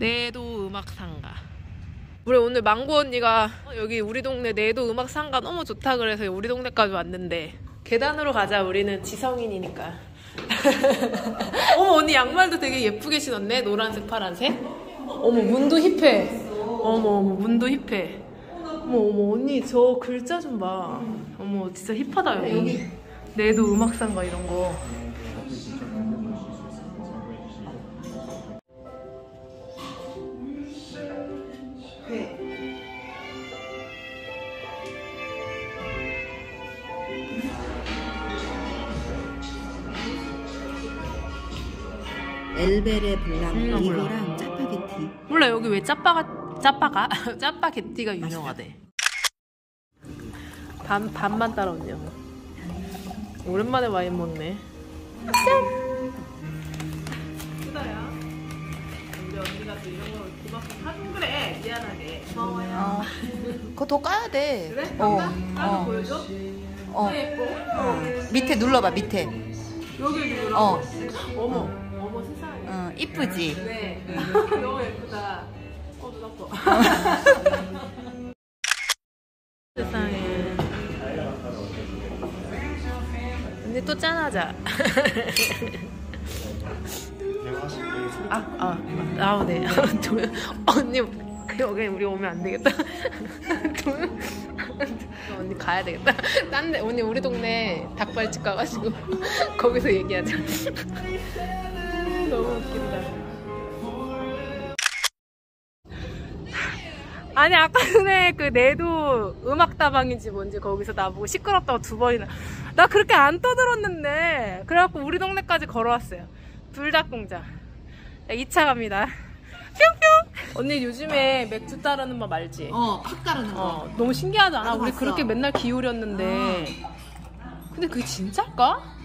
내도 음악 상가. 우리 오늘 망고 언니가 여기 우리 동네 내도 음악 상가 너무 좋다 그래서 우리 동네까지 왔는데 계단으로 가자. 우리는 지성인이니까. 어머 언니 양말도 되게 예쁘게 신었네. 노란색, 파란색. 어머 문도 힙해. 어머 어머 문도 힙해. 어머 어머 언니 저 글자 좀 봐. 어머 진짜 힙하다 여기. 내도 음악 상가 이런 거. 엘베레 블랑 음, 몰라. 이거랑 짜파게티. 몰라 여기 왜 짜파가 짜파가 짜파게티가 유명하대. 반 반만 따라오냐. 오랜만에 와인 먹네. 짠. 수다야. 우리 언니가 또 이런 거 고맙게 사준 그래. 미안하게. 고마워요. 어. 그거 더 까야 돼. 그래? 어. 나도 어. 보여줘. 어. 예뻐. 어. 밑에 눌러봐 밑에. 여기 여기. 어. 어머 어머 세상에. 어. 이쁘지. 네. 너무 예쁘다. 어, 눈 아파. 세상에. 언니 또 짠하자. 아, 아, 아, 네. 동- 언니, 여기 우리 오면 안 되겠다. 동- 언니 가야 되겠다. 딴 데, 언니 우리 동네 닭발집 가가지고 거기서 얘기하자. 너무 웃긴다. 아니 아까 전에 그 내도 음악다방인지 뭔지 거기서 나보고 시끄럽다고 두 번이나 나 그렇게 안 떠들었는데 그래갖고 우리 동네까지 걸어왔어요 불닭공장 2차 갑니다 뿅뿅 언니 요즘에 맥주 따르는 법 알지? 어. 팍 가르는 거. 어, 너무 신기하지 않아? 나도 우리 봤어. 그렇게 맨날 기울였는데 근데 그게 진짜일까?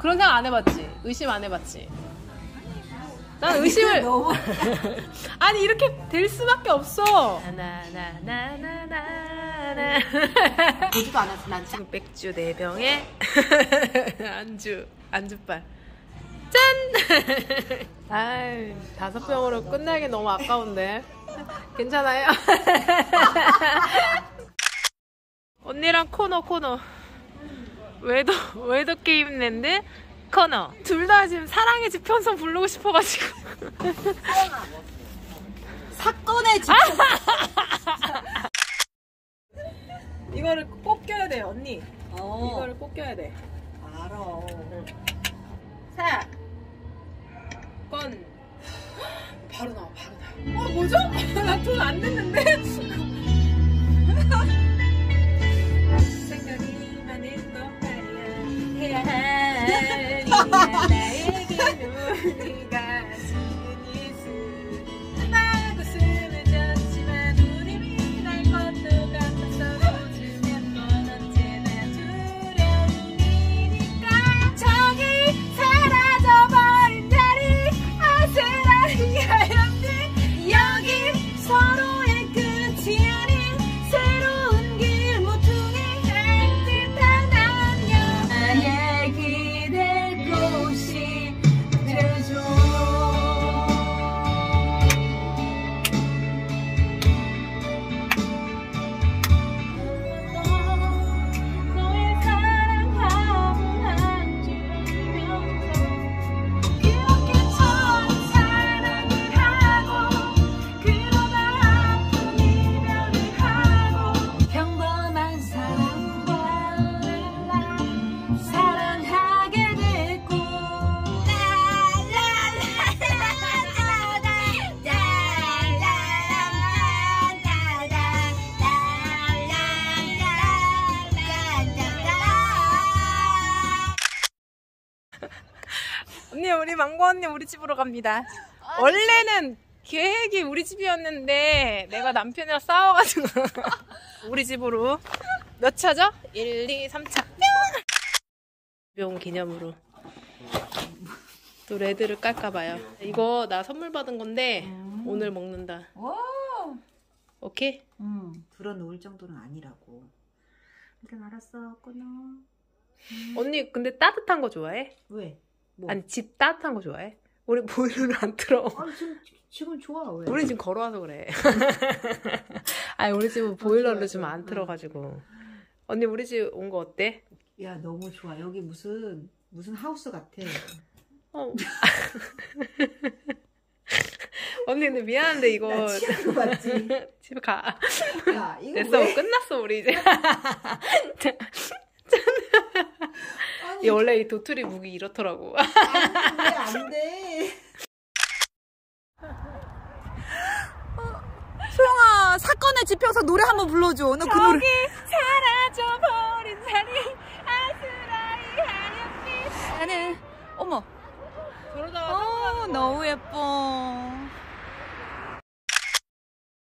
그런 생각 안 해봤지? 의심 안 해봤지? 난 의심을 너무. 아니 이렇게 될 수밖에 없어. 나나나나나나. 보지도 않았어 난. 짜- 지금 맥주 네 병에 안주 안주빨. 짠. 아이 다섯 병으로 끝나기 너무 아까운데. 괜찮아요? 언니랑 코너 코너. 외도 외도 게임 랜드 코너. 둘 다 지금 사랑의 지평선 부르고 싶어가지고. 사건의 집. 이거를 꼭 껴야 돼 언니. 어. 이거를 꼭 껴야 돼. 알아. 사. 건. 바로 나와, 바로 나와. 어, 뭐죠? 나 돈 안 냈는데? 언니 우리 망고 언니 우리 집으로 갑니다. 원래는 계획이 우리 집이었는데 내가 남편이랑 싸워가지고 우리 집으로 몇 차죠? 1, 2, 3차 뿅 기념으로 또 레드를 깔까봐요. 이거 나 선물 받은 건데 오늘 먹는다. 와. 오케이? 응. 들어놓을 정도는 아니라고. 일단 알았어. 끊어. 언니 근데 따뜻한 거 좋아해? 왜? 뭐? 아니 집 따뜻한 거 좋아해? 우리 보일러를 안 틀어. 아니 지금 지금 좋아 왜? 우리 지금 걸어와서 그래. 아니 우리 집은 보일러를 좀 안 틀어가지고. 언니 우리 집 온 거 어때? 야 너무 좋아. 여기 무슨 무슨 하우스 같아. 어. 언니 근데 미안한데 이거 나 취한 거 맞지? 집에 가. 야 이거 됐어 왜? 끝났어 우리 이제. 아니, 원래 이 도토리 무기 이렇더라고. 아, 안 돼. 어, 소영아 사건의 지평선 노래 한번 불러줘. 나 그 노래. 사라져버린 자리 아스라이 하얀빛 나는 어머. 저러다가 어, 너무 예뻐.